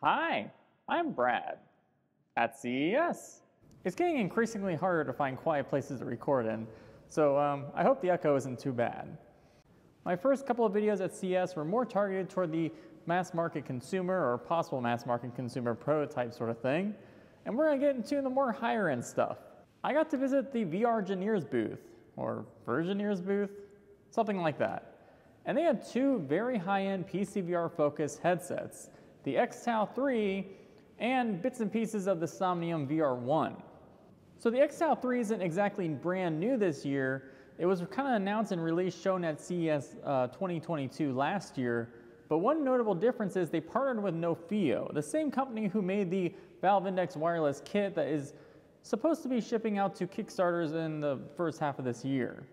Hi, I'm Brad at CES. It's getting increasingly harder to find quiet places to record in, so um, I hope the echo isn't too bad. My first couple of videos at CES were more targeted toward the mass market consumer or possible mass market consumer prototype sort of thing, and we're gonna get into the more higher end stuff. I got to visit the VR Engineers booth, or VRgineers booth, something like that. And they had two very high-end PCVR focused headsets, the XTAL 3 and bits and pieces of the Somnium VR1. So the XTAL 3 isn't exactly brand new this year. It was kind of announced and released shown at CES uh, 2022 last year. But one notable difference is they partnered with Nofio, the same company who made the Valve Index wireless kit that is supposed to be shipping out to Kickstarters in the first half of this year.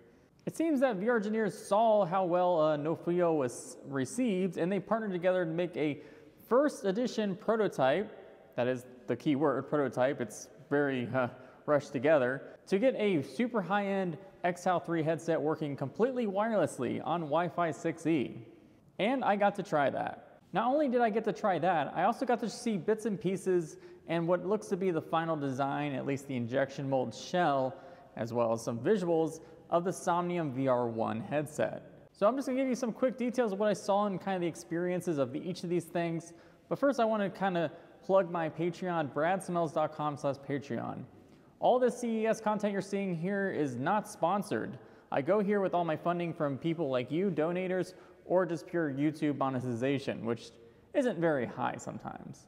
It seems that VR engineers saw how well uh, Nofio was received and they partnered together to make a first edition prototype, that is the key word, prototype, it's very uh, rushed together, to get a super high-end XTAL 3 headset working completely wirelessly on Wi-Fi 6E. And I got to try that. Not only did I get to try that, I also got to see bits and pieces and what looks to be the final design, at least the injection mold shell, as well as some visuals of the Somnium VR1 headset. So I'm just gonna give you some quick details of what I saw and kind of the experiences of each of these things. But first I wanna kind of plug my Patreon, bradsmells.com slash Patreon. All the CES content you're seeing here is not sponsored. I go here with all my funding from people like you, donators, or just pure YouTube monetization, which isn't very high sometimes.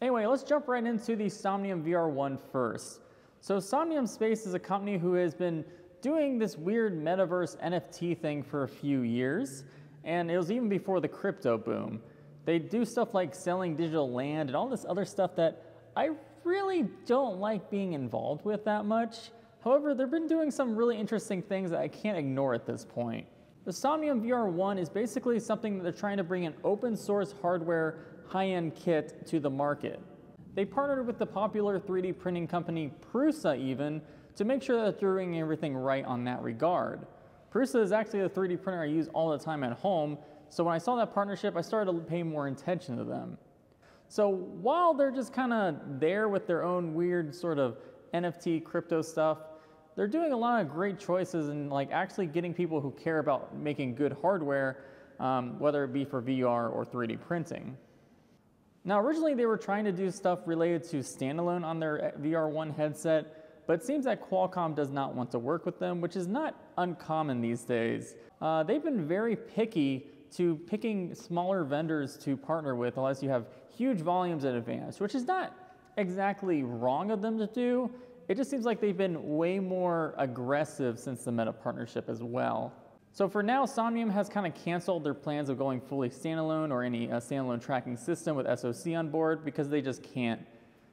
Anyway, let's jump right into the Somnium VR1 first. So Somnium Space is a company who has been doing this weird metaverse NFT thing for a few years, and it was even before the crypto boom. They do stuff like selling digital land and all this other stuff that I really don't like being involved with that much. However, they've been doing some really interesting things that I can't ignore at this point. The Somnium VR1 is basically something that they're trying to bring an open source hardware high-end kit to the market. They partnered with the popular 3D printing company Prusa even to make sure that they're doing everything right on that regard. Prusa is actually the 3D printer I use all the time at home, so when I saw that partnership, I started to pay more attention to them. So while they're just kind of there with their own weird sort of NFT crypto stuff, they're doing a lot of great choices and like actually getting people who care about making good hardware, um, whether it be for VR or 3D printing. Now originally they were trying to do stuff related to standalone on their VR1 headset, but it seems that Qualcomm does not want to work with them, which is not uncommon these days. Uh, they've been very picky to picking smaller vendors to partner with unless you have huge volumes in advance, which is not exactly wrong of them to do. It just seems like they've been way more aggressive since the Meta partnership as well. So for now, Somnium has kind of canceled their plans of going fully standalone or any uh, standalone tracking system with SoC on board because they just can't.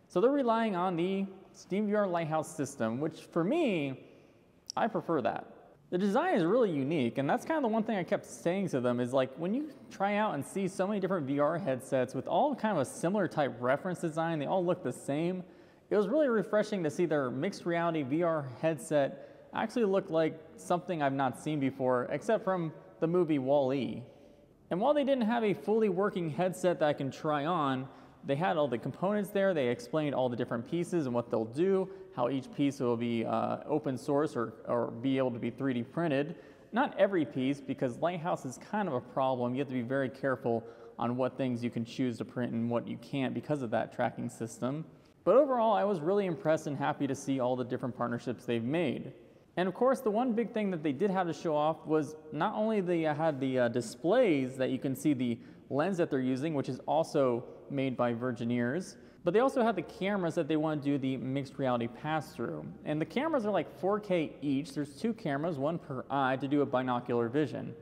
So they're relying on the SteamVR Lighthouse system, which for me, I prefer that. The design is really unique, and that's kind of the one thing I kept saying to them is like when you try out and see so many different VR headsets with all kind of a similar type reference design, they all look the same. It was really refreshing to see their mixed reality VR headset actually look like something I've not seen before, except from the movie Wall-E. And while they didn't have a fully working headset that I can try on, they had all the components there. They explained all the different pieces and what they'll do, how each piece will be uh, open source or, or be able to be 3D printed. Not every piece, because Lighthouse is kind of a problem. You have to be very careful on what things you can choose to print and what you can't because of that tracking system. But overall, I was really impressed and happy to see all the different partnerships they've made. And of course, the one big thing that they did have to show off was not only they had the uh, displays that you can see the lens that they're using, which is also made by VRgineers. But they also have the cameras that they want to do the mixed reality pass-through. And the cameras are like 4K each. There's two cameras, one per eye, to do a binocular vision.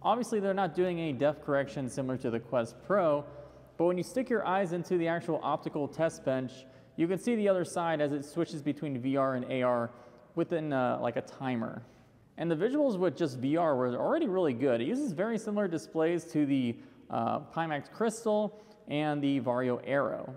Obviously, they're not doing any depth correction similar to the Quest Pro, but when you stick your eyes into the actual optical test bench, you can see the other side as it switches between VR and AR within uh, like a timer. And the visuals with just VR were already really good. It uses very similar displays to the uh, Pimax Crystal and the Varjo Aero.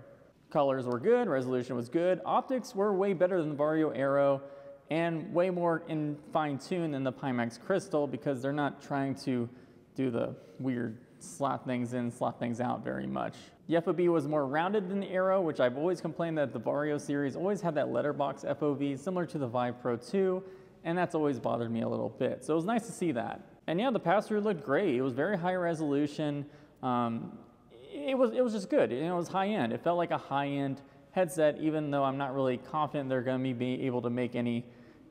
Colors were good, resolution was good, optics were way better than the Varjo Aero and way more in fine tune than the Pimax Crystal because they're not trying to do the weird slot things in, slot things out very much. The FOV was more rounded than the Aero, which I've always complained that the Varjo series always had that letterbox FOV similar to the Vive Pro 2, and that's always bothered me a little bit. So it was nice to see that. And yeah, the pass-through looked great. It was very high resolution. Um, it was it was just good. It was high end. It felt like a high end headset, even though I'm not really confident they're going to be able to make any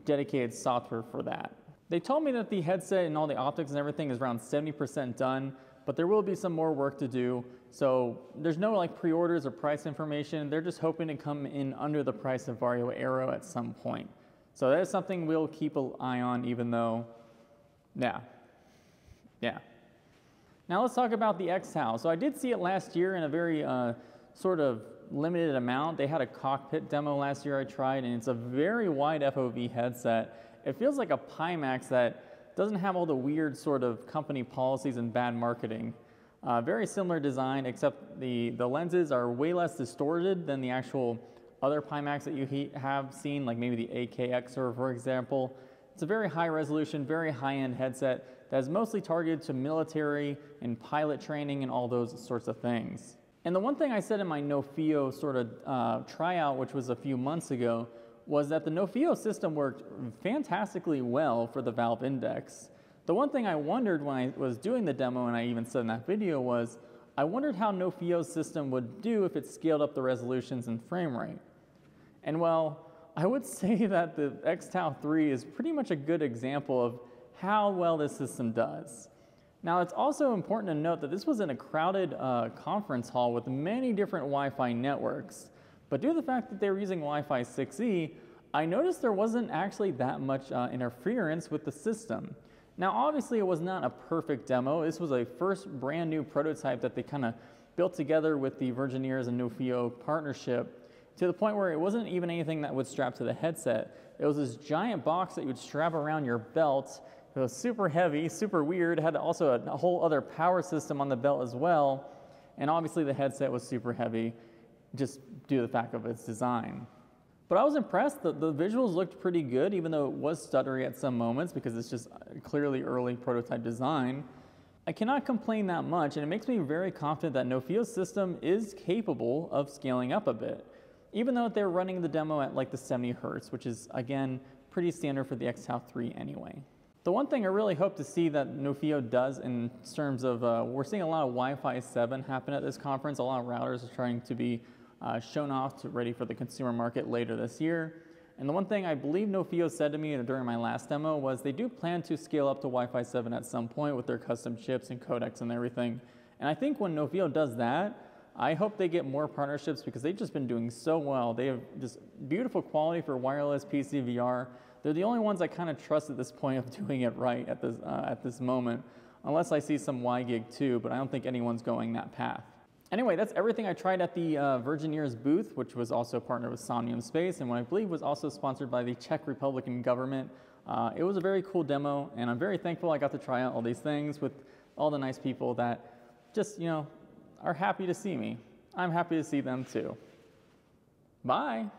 dedicated software for that. They told me that the headset and all the optics and everything is around 70% done, but there will be some more work to do. So there's no like pre-orders or price information. They're just hoping to come in under the price of Varjo Aero at some point. So that is something we'll keep an eye on, even though, yeah, yeah. Now let's talk about the XTAL. So I did see it last year in a very uh, sort of limited amount. They had a cockpit demo last year I tried, and it's a very wide FOV headset. It feels like a Pimax that doesn't have all the weird sort of company policies and bad marketing. Uh, very similar design, except the, the lenses are way less distorted than the actual other Pimax that you have seen, like maybe the 8KX or for example. It's a very high resolution, very high-end headset that is mostly targeted to military and pilot training and all those sorts of things. And the one thing I said in my NoFio sort of uh, tryout, which was a few months ago, was that the NoFio system worked fantastically well for the Valve Index. The one thing I wondered when I was doing the demo, and I even said in that video, was I wondered how NoFio's system would do if it scaled up the resolutions and frame rate. And well, I would say that the XTAL 3 is pretty much a good example of how well this system does. Now, it's also important to note that this was in a crowded uh, conference hall with many different Wi-Fi networks. But due to the fact that they were using Wi-Fi 6E, I noticed there wasn't actually that much uh, interference with the system. Now, obviously, it was not a perfect demo. This was a first brand new prototype that they kind of built together with the VRgineers and NoFio partnership to the point where it wasn't even anything that would strap to the headset. It was this giant box that you would strap around your belt it was super heavy, super weird, had also a, whole other power system on the belt as well. And obviously the headset was super heavy just due to the fact of its design. But I was impressed. The, the visuals looked pretty good, even though it was stuttery at some moments because it's just uh, clearly early prototype design. I cannot complain that much, and it makes me very confident that NoFio's system is capable of scaling up a bit, even though they're running the demo at like the 70 hertz, which is, again, pretty standard for the XTAL 3 anyway. The one thing I really hope to see that NoFio does in terms of, uh, we're seeing a lot of Wi-Fi 7 happen at this conference. A lot of routers are trying to be uh, shown off to ready for the consumer market later this year. And the one thing I believe NoFio said to me during my last demo was they do plan to scale up to Wi-Fi 7 at some point with their custom chips and codecs and everything. And I think when NoFio does that, I hope they get more partnerships because they've just been doing so well. They have just beautiful quality for wireless PC VR. They're the only ones I kind of trust at this point of doing it right at this, uh, at this moment, unless I see some WiGig too, but I don't think anyone's going that path. Anyway, that's everything I tried at the uh, VRgineers booth, which was also partnered with Somnium Space, and what I believe was also sponsored by the Czech Republican government. Uh, it was a very cool demo, and I'm very thankful I got to try out all these things with all the nice people that just, you know, are happy to see me. I'm happy to see them too. Bye.